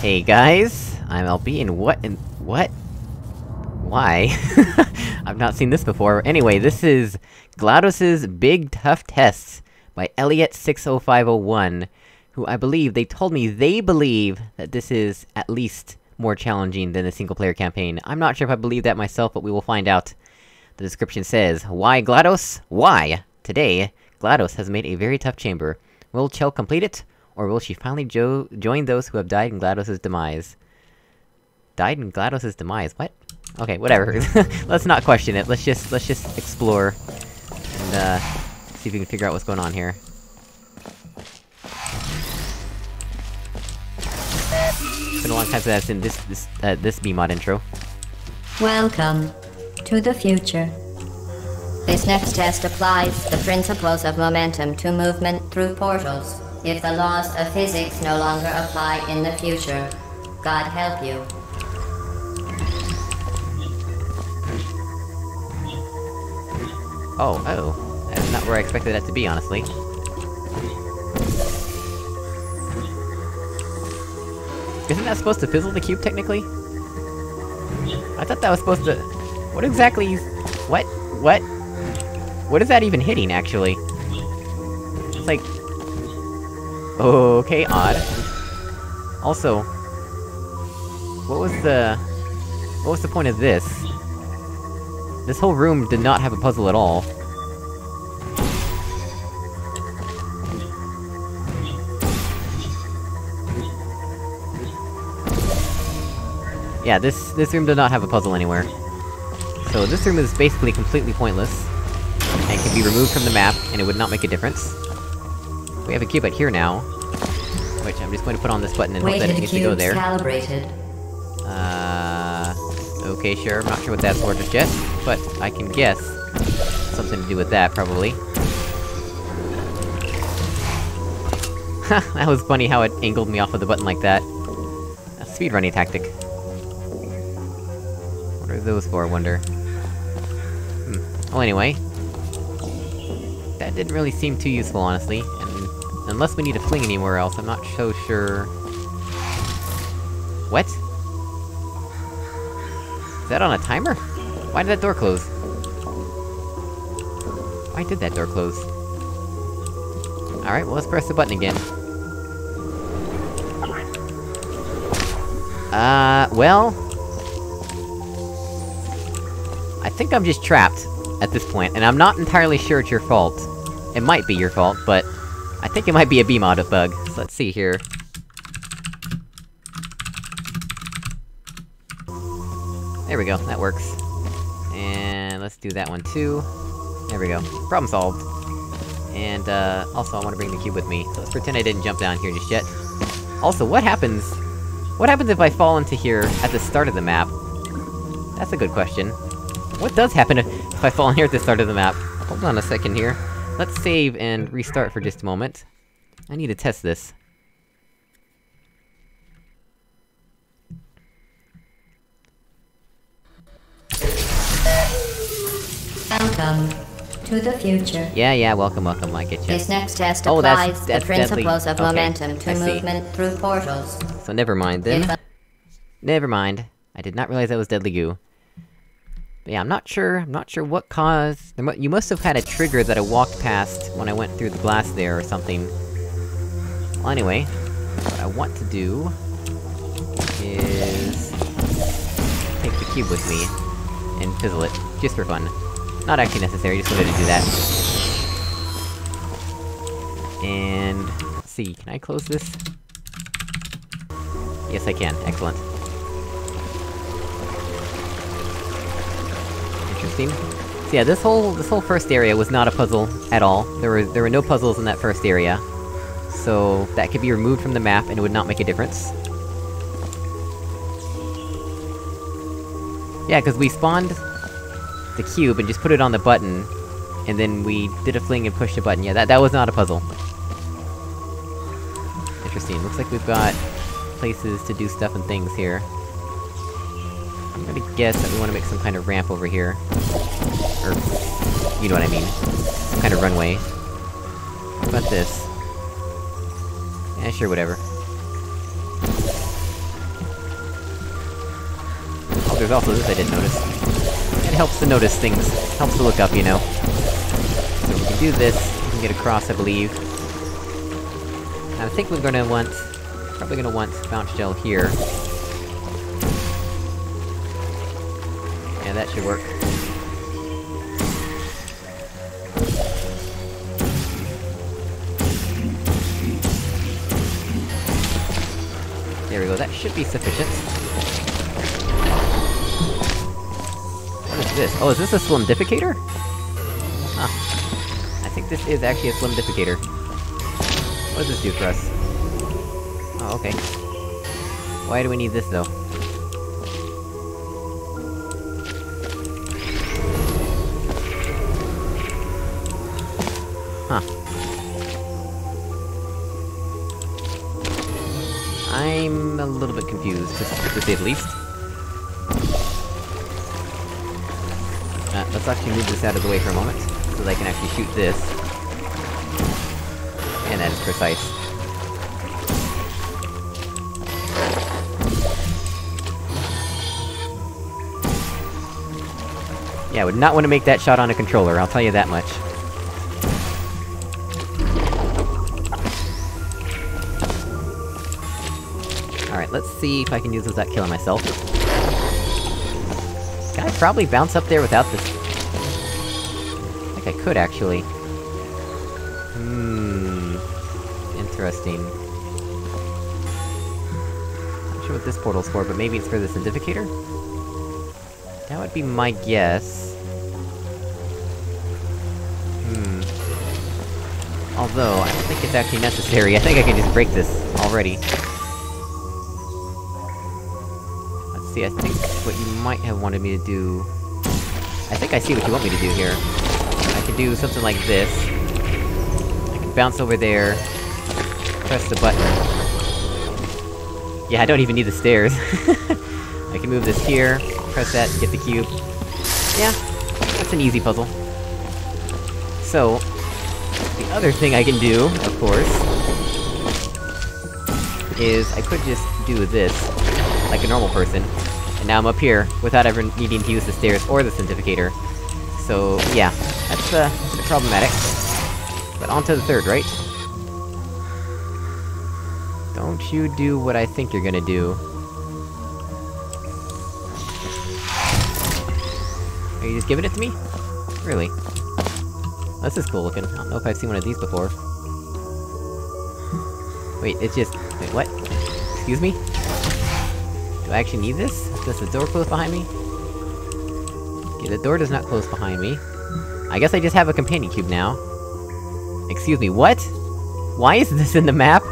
Hey guys, I'm LB, and what in- what? Why? I've not seen this before. Anyway, this is GLaDOS's Big Tough Tests by Elliot60501, who I believe, they told me they believe that this is at least more challenging than the single-player campaign. I'm not sure if I believe that myself, but we will find out. The description says, Why GLaDOS? Why? Today, GLaDOS has made a very tough chamber. Will Chell complete it? Or will she finally jo join those who have died in GLaDOS's demise? Died in GLaDOS's demise? What? Okay, whatever. let's not question it, let's just- let's just explore. And, uh, see if we can figure out what's going on here. It's been a long time since I've seen this- this- uh, this BEEMod intro. Welcome to the future. This next test applies the principles of momentum to movement through portals. If the laws of physics no longer apply in the future, God help you. Oh, oh. That's not where I expected that to be, honestly. Isn't that supposed to fizzle the cube, technically? I thought that was supposed to... What exactly. What? What? What is that even hitting, actually? It's like... Okay, odd. Also... What was the... What was the point of this? This whole room did not have a puzzle at all. Yeah, this- this room did not have a puzzle anywhere. So this room is basically completely pointless, and can be removed from the map, and it would not make a difference. We have a right here now, which I'm just going to put on this button and hope that it Weighted needs to go there. calibrated. Uh... Okay, sure, I'm not sure what that's for just yet, but I can guess something to do with that, probably. that was funny how it angled me off of the button like that. A speedrunning tactic. What are those for, I wonder? Hmm. Well, anyway... That didn't really seem too useful, honestly, and... Unless we need to fling anywhere else, I'm not so sure... What? Is that on a timer? Why did that door close? Why did that door close? Alright, well let's press the button again. Uh, well... I think I'm just trapped, at this point, and I'm not entirely sure it's your fault. It might be your fault, but... I think it might be a BEEMod of bug, so let's see here. There we go, that works. And let's do that one too. There we go. Problem solved. And, uh, also I wanna bring the cube with me, so let's pretend I didn't jump down here just yet. Also, what happens... What happens if I fall into here at the start of the map? That's a good question. What does happen if, if I fall in here at the start of the map? Hold on a second here. Let's save and restart for just a moment. I need to test this. Welcome to the future. Yeah, yeah, welcome, welcome, I get you. This next test Oh, that's- applies that's the principles deadly. of Okay, momentum to I see. movement through portals. So never mind then. If Never mind. I did not realize that was Deadly Goo. Yeah, I'm not sure, I'm not sure what caused... Mu you must have had a trigger that I walked past when I went through the glass there or something. Well, anyway, what I want to do... is... take the cube with me, and fizzle it, just for fun. Not actually necessary, just wanted to do that. And... let's see, can I close this? Yes, I can. Excellent. So yeah, this whole- this whole first area was not a puzzle at all. There were- there were no puzzles in that first area. So, that could be removed from the map and it would not make a difference. Yeah, cause we spawned the cube and just put it on the button, and then we did a fling and pushed a button. Yeah, that- that was not a puzzle. Interesting. Looks like we've got places to do stuff and things here. I'm gonna guess that we wanna make some kind of ramp over here. Or... you know what I mean. Some kind of runway. What about this? Yeah, sure, whatever. Oh, there's also this I didn't notice. It helps to notice things, helps to look up, you know. So we can do this, we can get across, I believe. I think we're gonna want... Probably gonna want bounce gel here. Yeah, that should work. There we go, that should be sufficient. What is this? Oh, is this a Sendificator? Huh. I think this is actually a Sendificator. What does this do for us? Oh, okay. Why do we need this, though? I'm a little bit confused, to, to say the least. Uh, let's actually move this out of the way for a moment, so that I can actually shoot this. And that is precise. Yeah, I would not want to make that shot on a controller, I'll tell you that much. Alright, let's see if I can use this without killing myself. Can I probably bounce up there without this? I think I could, actually. Hmm... Interesting. Not sure what this portal's for, but maybe it's for this Sendificator? That would be my guess. Hmm... Although, I don't think it's actually necessary, I think I can just break this already. See, I think what you might have wanted me to do... I think I see what you want me to do here. I can do something like this. I can bounce over there, press the button. Yeah, I don't even need the stairs. I can move this here, press that, get the cube. Yeah, that's an easy puzzle. So, the other thing I can do, of course, is I could just do this, like a normal person. And now I'm up here, without ever needing to use the stairs or the Sendificator. So, yeah, that's, uh, problematic. But on to the third, right? Don't you do what I think you're gonna do. Are you just giving it to me? Really? This is cool looking. I don't know if I've seen one of these before. Wait, it's just- wait, what? Excuse me? Do I actually need this? Does the door close behind me? Okay, the door does not close behind me. I guess I just have a companion cube now. Excuse me, what? Why is this in the map?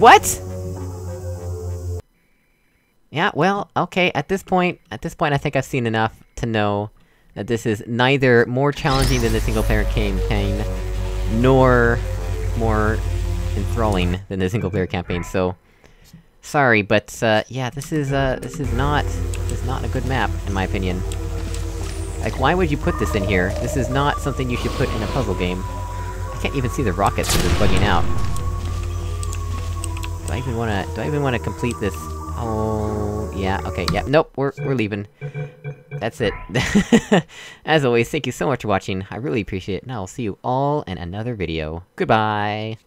What?! Yeah, well, okay, at this point- at this point I think I've seen enough to know that this is neither more challenging than the single-player campaign, nor more enthralling than the single-player campaign, so... Sorry, but, uh, yeah, this is, uh, this is not... this is not a good map, in my opinion. Like, why would you put this in here? This is not something you should put in a puzzle game. I can't even see the rockets because it's bugging out. Do I even wanna- do I even wanna complete this? Oh... yeah, okay, yeah, nope, we're- we're leaving. That's it. As always, thank you so much for watching, I really appreciate it, and I'll see you all in another video. Goodbye!